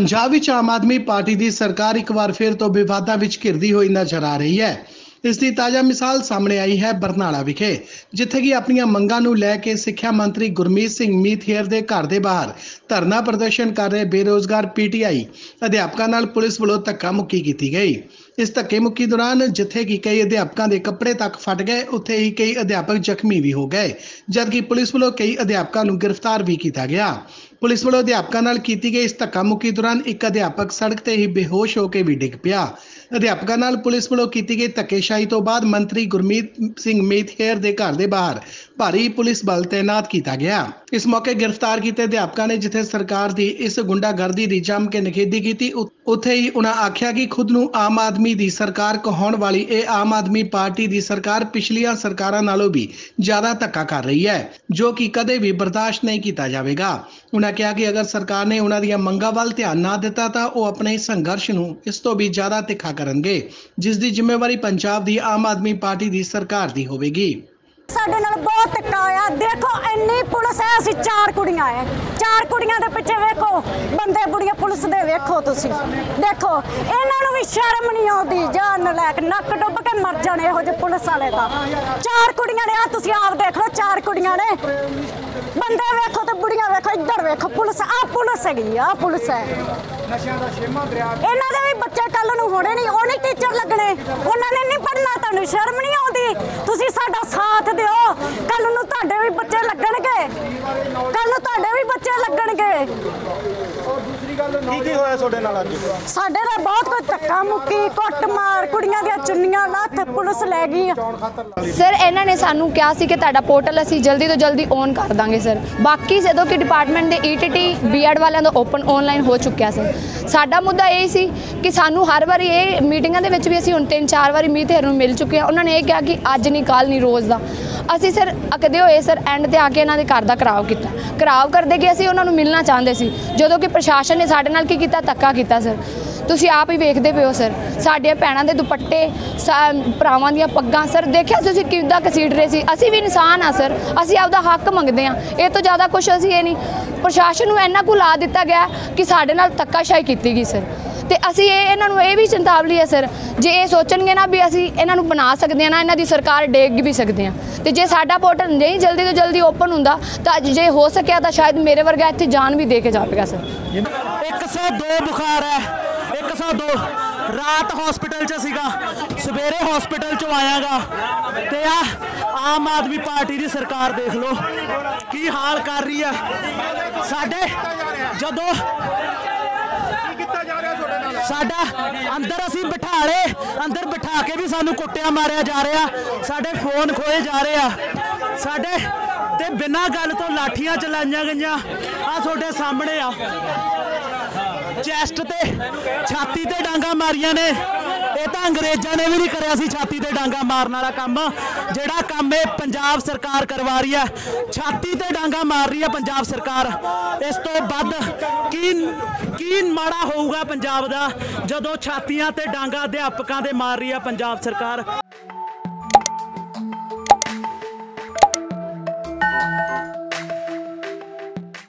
ਪੰਜਾਬ ਵਿੱਚ ਆਮ ਆਦਮੀ ਪਾਰਟੀ ਦੀ ਸਰਕਾਰ ਇੱਕ ਵਾਰ ਫਿਰ ਤੋਂ ਵਿਵਾਦਾਂ ਵਿੱਚ ਘਿਰਦੀ ਹੋਈ ਨਜ਼ਰ ਆ ਰਹੀ ਹੈ। ਇਸ ਦੀ ਤਾਜ਼ਾ ਮਿਸਾਲ ਸਾਹਮਣੇ ਆਈ ਹੈ ਬਰਨਾਲਾ ਵਿਖੇ, ਜਿੱਥੇ ਕਿ ਆਪਣੀਆਂ ਮੰਗਾਂ ਨੂੰ ਲੈ ਕੇ ਸਿੱਖਿਆ ਮੰਤਰੀ ਗੁਰਮੀਤ ਸਿੰਘ ਮੀਥੇਰ ਦੇ ਘਰ ਦੇ ਬਾਹਰ ਧਰਨਾ ਪ੍ਰਦਰਸ਼ਨ ਕਰ ਰਹੇ ਬੇਰੋਜ਼ਗਾਰ ਪੀਟੀਆਈ ਅਧਿਆਪਕਾਂ ਨਾਲ ਪੁਲਿਸ ਵੱਲੋਂ ਧੱਕਾ ਮੁੱਕੀ ਕੀਤੀ ਗਈ। ਇਸ ਧੱਕੇ ਮੁੱਕੀ ਦੌਰਾਨ ਜਿੱਥੇ ਕਿ ਕਈ ਅਧਿਆਪਕਾਂ ਦੇ ਕੱਪੜੇ ਤੱਕ ਫਟ ਗਏ, ਉੱਥੇ ਹੀ ਕਈ ਅਧਿਆਪਕ ਜ਼ਖਮੀ ਵੀ ਹੋ ਗਏ, ਜਦਕਿ ਪੁਲਿਸ ਵੱਲੋਂ ਕਈ ਅਧਿਆਪਕਾਂ ਨੂੰ ਗ੍ਰਿਫਤਾਰ ਵੀ ਕੀਤਾ ਗਿਆ। ਪੁਲਿਸ ਵੱਲੋਂ ਅਧਿਆਪਕਾਂ ਨਾਲ ਕੀਤੀ ਗਈ ਇਸ ਧੱਕਾ ਮੁੱਕੀ ਦੌਰਾਨ ਇੱਕ ਅਧਿਆਪਕ ਸੜਕ ਤੇ ਹੀ ਬੇਹੋਸ਼ ਹੋ ਕੇ ਵੀ ਡਿੱਗ ਪਿਆ। ਅਧਿਆਪਕਾਂ ਨਾਲ ਪੁਲਿਸ ਵੱਲੋਂ ਕੀਤੀ ਗਈ ਧੱਕੇ ਧੱਕੇਸ਼ਾਹੀ ਤੋਂ ਬਾਅਦ ਮੰਤਰੀ ਗੁਰਮੀਤ ਸਿੰਘ ਮੀਤਹੇਰ ਦੇ ਘਰ ਦੇ ਬਾਹਰ ਭਾਰੀ ਪੁਲਿਸ ਬਲ ਤਾਇਨਾਤ ਕੀਤਾ ਗਿਆ। ਇਸ ਮੌਕੇ ਗ੍ਰਿਫਤਾਰ ਕੀਤੇ ਅਧਿਆਪਕਾਂ ਨੇ ਜਿੱਥੇ ਸਰਕਾਰ ਦੀ ਇਸ ਗੁੰਡਾਗਰਦੀ ਦੀ ਜੰਮ ਕੇ ਨਿਖੇਧੀ ਕੀਤੀ ਉੱਥੇ ਹੀ ਉਹਨਾਂ ਆਖਿਆ ਕਿ ਖੁਦ ਨੂੰ ਆਮ ਆਦਮੀ ਦੀ ਸਰਕਾਰ ਕਹਾਉਣ ਵਾਲੀ ਇਹ ਆਮ ਆਦਮੀ ਪਾਰਟੀ ਦੀ ਸਰਕਾਰ ਪਿਛਲੀਆਂ ਸਰਕਾਰਾਂ ਨਾਲੋਂ ਵੀ ਜ਼ਿਆਦਾ ਧੱਕਾ ਕਰ ਰਹੀ ਹੈ, ਜੋ ਕਿ ਕਦੇ ਵੀ ਬਰਦਾਸ਼ਤ ਨਹੀਂ ਕੀਤਾ ਜਾਵੇਗਾ। ਉਹਨਾਂ ਕਿਹਾ ਕਿ ਅਗਰ ਸਰਕਾਰ ਨੇ ਉਹਨਾਂ ਦੀਆਂ ਮੰਗਾਂ ਵੱਲ ਧਿਆਨ ਨਾ ਦਿੱਤਾ ਤਾਂ ਉਹ ਆਪਣੇ ਸੰਘਰਸ਼ ਨੂੰ ਇਸ ਤੋਂ ਵੀ ਜ਼ਿਆਦਾ ਤਿੱਖਾ ਕਰਨਗੇ, ਜਿਸ ਦੀ ਜ਼ਿੰਮੇਵਾਰੀ ਪੰਜਾਬ ਦੀ ਆਮ ਆਦਮੀ ਪਾਰਟੀ ਦੀ ਸਰਕਾਰ ਦੀ ਹੋਵੇਗੀ। ਸਾਡੇ ਨਾਲ ਬਹੁਤ ਧੱਕਾ ਹੋਇਆ। ਦੇਖੋ ਇੰਨੀ ਪੁਲਿਸ ਹੈ ਅਸੀਂ ਚਾਰ ਕੁੜੀਆਂ ਐ। ਚਾਰ ਕੁੜੀਆਂ ਦੇ ਪਿੱਛੇ ਵੇਖੋ ਬੰਦੇ ਬੁੜੀਆਂ ਪੁਲਿਸ ਦੇ ਵੇਖੋ ਤੁਸੀਂ। ਦੇਖੋ ਇਹਨਾਂ ਨੂੰ ਵੀ ਸ਼ਰਮ ਨਹੀਂ ਆਉਂਦੀ ਜਾਨ ਨਲਾਇਕ ਨੱਕ ਡੁੱਬ ਕੇ ਮਰ ਜਾਣੇ ਇਹੋ ਜਿਹੇ ਪੁਲਿਸ ਵਾਲੇ ਤਾਂ। ਚਾਰ ਕੁੜੀਆਂ ਨੇ ਆ ਤੁਸੀਂ ਆਪ ਦੇਖ ਲਓ ਚਾਰ ਕੁੜੀਆਂ ਨੇ। ਬੰਦੇ ਵੇਖੋ ਤੇ ਬੁੜੀਆਂ ਵੇਖੋ ਇੱਧਰ ਵੇਖੋ ਪੁਲਿਸ ਆ ਪੁਲਿਸ ਹੈਗੀ ਆ ਪੁਲਿਸ ਹੈ। ਨਸ਼ਿਆਂ ਦਾ ਦਰਿਆ। ਦੇ ਬੱਚੇ ਕੱਲ ਨੂੰ ਹੋਣੇ ਨਹੀਂ ਉਹ ਨਹੀਂ ਟੀਚਰ ਲੱਗਣੇ। ਉਹਨਾਂ ਨੇ ਨਹੀਂ ਪੜਨਾ ਤੁਹਾਨੂੰ ਸ਼ਰਮ ਨਹੀਂ ਆਉਂਦੀ। ਤੁਸੀਂ ਸਾਡਾ ਸਾਥ ਦਿਓ ਕੱਲ ਨੂੰ ਤੁਹਾਡੇ ਵੀ ਬੱਚੇ ਲੱਗਣਗੇ ਕੱਲ ਨੂੰ ਤੁਹਾਡੇ ਵੀ ਬੱਚੇ ਲੱਗਣਗੇ ਔਰ ਦੂਸਰੀ ਗੱਲ ਕੀ ਕੀ ਹੋਇਆ ਤੁਹਾਡੇ ਨਾਲ ਅੱਜ? ਸਾਡੇ ਨਾਲ ਬਹੁਤ ਕੋਈ ਧੱਕਾ ਮੁੱਕੀ ਕੁੱਟ ਮਾਰ ਕੁੜੀਆਂ ਦੀਆਂ ਚੁੰਨੀਆਂ ਲੱਥ ਪੁਲਿਸ ਲੈ ਗਈ ਆ। ਸਰ ਇਹਨਾਂ ਨੇ ਸਾਨੂੰ ਕਿਹਾ ਸੀ ਕਿ ਤੁਹਾਡਾ ਪੋਰਟਲ ਅਸੀਂ ਜਲਦੀ ਤੋਂ ਜਲਦੀ ਔਨ ਕਰ ਦਾਂਗੇ ਸਰ। ਬਾਕੀ ਜਦੋਂ ਕਿ ਡਿਪਾਰਟਮੈਂਟ ਦੇ ਈਟੀਟੀ ਬੀਐਡ ਵਾਲਿਆਂ ਦਾ ਓਪਨ ਆਨਲਾਈਨ ਹੋ ਚੁੱਕਿਆ ਸਰ। ਸਾਡਾ ਮੁੱਦਾ ਇਹ ਸੀ ਕਿ ਸਾਨੂੰ ਹਰ ਵਾਰੀ ਇਹ ਮੀਟਿੰਗਾਂ ਦੇ ਵਿੱਚ ਵੀ ਅਸੀਂ ਹੁਣ ਤਿੰਨ ਚਾਰ ਵਾਰੀ ਮੀਤ ਨੂੰ ਮਿਲ ਚੁੱਕੇ ਹਾਂ। ਉਹਨਾਂ ਨੇ ਇਹ ਕਿਹਾ ਕਿ ਅੱਜ ਨਹੀਂ ਕੱਲ ਨਹੀਂ ਰੋਜ਼ ਦਾ। ਅਸੀਂ ਸਰ ਅਕਦੇ ਹੋਏ ਸਰ ਐਂਡ ਤੇ ਆ ਕੇ ਇਹਨਾਂ ਦੇ ਘਰ ਦਾ ਕਰਾਵ ਕੀਤਾ। ਖਰਾਬ ਕਰਦੇ ਕਿ ਅਸੀਂ ਉਹਨਾਂ ਨੂੰ ਮਿਲਣਾ ਚਾਹੁੰਦੇ ਸੀ। ਜਦੋਂ ਕਿ ਪ੍ਰਸ਼ਾਸਨ ਨੇ ਸਾਡੇ ਨਾਲ ਕੀ ਕੀਤਾ? ਧੱਕਾ ਕੀਤਾ, ਸਰ। ਤੁਸੀਂ ਆਪ ਹੀ ਵੇਖਦੇ ਪਿਓ ਸਰ। ਸਾਡੇ ਭੈਣਾਂ ਦੇ ਦੁਪੱਟੇ, ਸਾ- ਭਰਾਵਾਂ ਦੀਆਂ ਪੱਗਾਂ, ਸਰ, ਦੇਖਿਆ ਤੁਸੀਂ ਕਿੱਦਾਂ ਕਸੀੜ ਰਹੇ ਸੀ? ਅਸੀਂ ਵੀ ਇਨਸਾਨ ਆ ਸਰ। ਅਸੀਂ ਆਪਦਾ ਹੱਕ ਮੰਗਦੇ ਆ ਇਹ ਤੋਂ ਜ਼ਿਆਦਾ ਕੁਝ ਅਸੀਂ ਇਹ ਨਹੀਂ। ਪ੍ਰਸ਼ਾਸਨ ਨੂੰ ਇੰਨਾ ਕੁ ਲਾ ਦਿੱਤਾ ਗਿਆ ਕਿ ਸਾਡੇ ਨਾਲ ਧੱਕਾਸ਼ਾਹੀ ਕੀਤੀ ਗਈ, ਸਰ। ਤੇ ਅਸੀਂ ਇਹ, ਇਹਨਾਂ ਨੂੰ ਇਹ ਵੀ ਚਿੰਤਾਵਲੀ ਹੈ, ਸਰ। ਜੇ ਇਹ ਸੋਚਣਗੇ ਨਾ ਵੀ ਅਸੀਂ ਇਹਨਾਂ ਨੂੰ ਬਣਾ ਸਕਦੇ ਆ ਨਾ, ਇਹਨਾਂ ਦੀ ਸਰਕਾਰ ਡੇਗ ਵੀ ਸਕਦੇ ਆ ਤੇ ਜੇ ਸਾਡਾ ਪੋਰਟਲ ਨਹੀਂ ਜਲਦੀ ਤੋਂ ਜਲਦੀ ਓਪਨ ਹੁੰਦਾ, ਤਾਂ ਜੇ ਹੋ ਸਕਿਆ ਤਾਂ ਸ਼ਾਇਦ ਮੇਰੇ ਵਰਗਾ ਇੱਥੇ ਜਾਨ ਵੀ ਦੇ ਕੇ ਜਾਵੇਗਾ, ਸਰ। 102 ਬੁਖਾਰ ਹੈ। 102 ਰਾਤ ਹਸਪੀਟਲ 'ਚ ਸੀਗਾ। ਸਵੇਰੇ ਹਸਪੀਟਲ 'ਚੋਂ ਆਇਆਗਾ। ਤੇ ਆ, ਆਮ ਆਦਮੀ ਪਾਰਟੀ ਦੀ ਸਰਕਾਰ ਦੇਖ ਲਓ। ਕੀ ਹਾਲ ਕਰ ਰਹੀ ਹੈ। ਸਾਡੇ ਜਦੋਂ ਕੀ ਕੀਤਾ ਜਾ ਰਿਹਾ ਤੁਹਾਡੇ ਨਾਲ? ਸਾਡਾ ਅੰਦਰ ਅਸੀਂ ਬਿਠਾ ਲਏ ਅੰਦਰ ਬਿਠਾ ਕੇ ਵੀ ਸਾਨੂੰ ਕੁੱਟਿਆ, ਮਾਰਿਆ ਜਾ ਰਿਹਾ। ਸਾਡੇ ਫੋਨ ਖੋਏ ਜਾ ਰਹੇ ਆ। ਸਾਡੇ ਤੇ ਬਿਨਾਂ ਗੱਲ ਤੋਂ ਲਾਠੀਆਂ ਚਲਾਈਆਂ ਗਈਆਂ। ਆ ਤੁਹਾਡੇ ਸਾਹਮਣੇ ਆ। ਚੈਸਟ ਤੇ, ਛਾਤੀ ਤੇ ਡਾਂਗਾ ਮਾਰੀਆਂ ਨੇ। ਇਹ ਤਾਂ ਅੰਗਰੇਜ਼ਾਂ ਨੇ ਵੀ ਨਹੀਂ ਕਰਿਆ ਸੀ ਛਾਤੀ ਤੇ ਡਾਂਗਾ ਮਾਰਨ ਵਾਲਾ ਕੰਮ। ਜਿਹੜਾ ਕੰਮ ਇਹ ਪੰਜਾਬ ਸਰਕਾਰ ਕਰਵਾ ਰਹੀ ਹੈ, ਛਾਤੀ ਤੇ ਡਾਂਗਾ ਮਾਰ ਰਹੀ ਹੈ ਪੰਜਾਬ ਸਰਕਾਰ। ਇਸ ਤੋਂ ਵੱਧ ਕੀ ਕੀ ਮਾੜਾ ਹੋਊਗਾ ਪੰਜਾਬ ਦਾ ਜਦੋਂ ਛਾਤੀਆਂ ਤੇ ਡਾਂਗਾ ਅਧਿਆਪਕਾਂ ਦੇ ਮਾਰ ਰਹੀ ਹੈ ਪੰਜਾਬ ਸਰਕਾਰ?